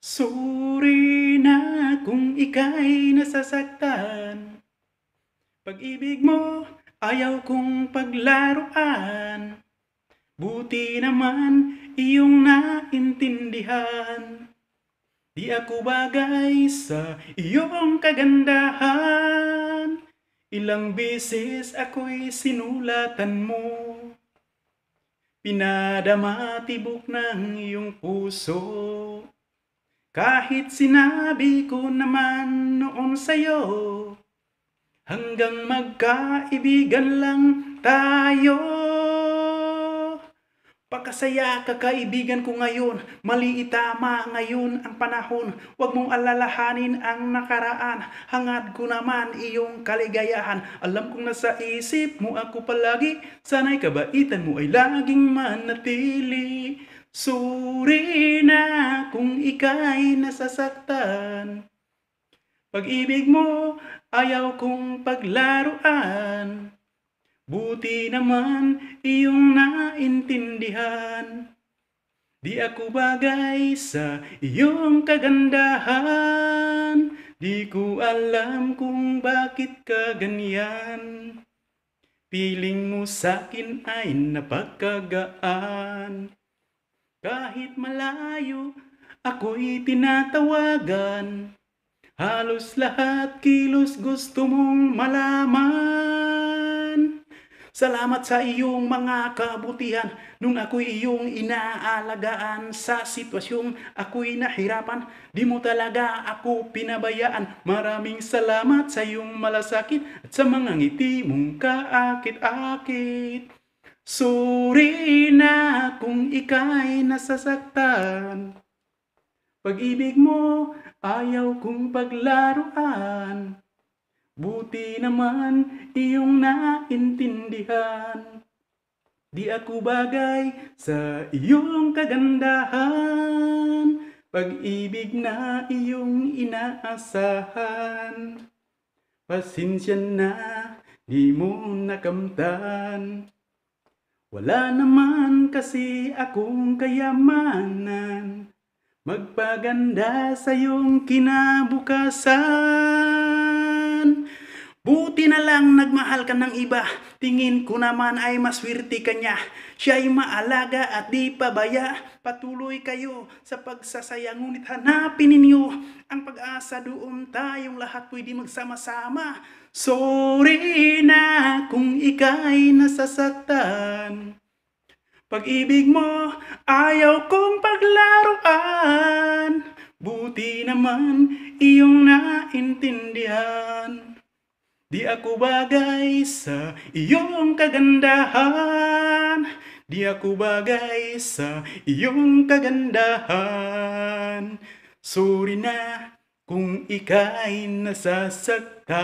Suri na kung ika'y nasasaktan. Pag-ibig mo ayaw kong paglaruan. Buti naman iyong naintindihan. Di ako bagay sa iyong kagandahan. Ilang beses ako'y sinulatan mo. Pinadama tibok ng iyong puso Kahit sinabi ko naman noon sa'yo Hanggang magkaibigan lang tayo. Pagkasaya kakaibigan ko ngayon. Mali itama ngayon ang panahon. Huwag mong alalahanin ang nakaraan. Hangad ko naman iyong kaligayahan. Alam kong nasa isip mo ako palagi. Sana'y kabaitan mo ay laging manatili Suri na kung ika'y nasasaktan. Pag-ibig mo ayaw kong paglaruan. Buti naman iyong naintindihan. Di ako bagay sa iyong kagandahan. Di ko alam kung bakit ka ganyan. Piling mo sa'kin ay napakagaan Kahit malayo ako'y tinatawagan. Halos lahat kilos gusto mong malaman. Salamat sa iyong mga kabutihan. Nung ako'y iyong inaalagaan Sa sitwasyong ako'y nahirapan Di mo talaga ako pinabayaan. Maraming salamat sa iyong malasakit At sa mga ngiti mong kaakit-akit Sorry na kung ika'y nasasaktan. Pag-ibig mo ayaw kong paglaruan. Buti naman iyong naintindihan. Di ako bagay sa iyong kagandahan. Pag-ibig na iyong inaasahan. Pasensya na di mo nakamtan Wala naman kasi akong kayamanan. Magpaganda sa iyong kinabukasan. Buti na lang nagmahal ka ng iba. Tingin ko naman ay maswerte ka niya. Siya'y maalaga at di pabaya. Patuloy kayo sa pagsasaya Ngunit hanapin ninyo pag-asa doon Tayong lahat pwede magsama-sama. Sorry na kung ika'y nasasaktan. Pag-ibig mo, ayaw kong paglaruan. Buti naman iyong naintindihan. Di ako bagay sa iyong kagandahan. Di ako bagay sa iyong kagandahan. Sorry na kung ika'y nasasaktan